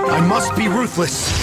I must be ruthless.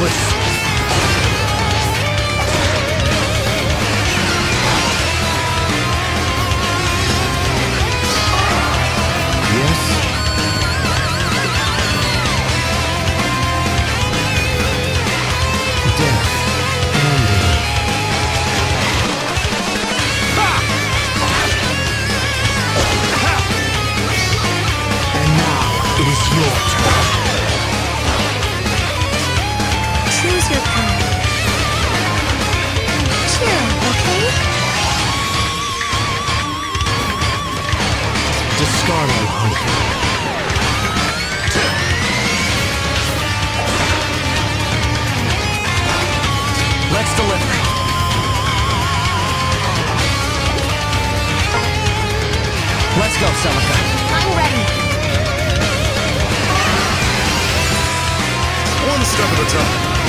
What. Let's deliver. Let's go, I'm ready. One step at a time.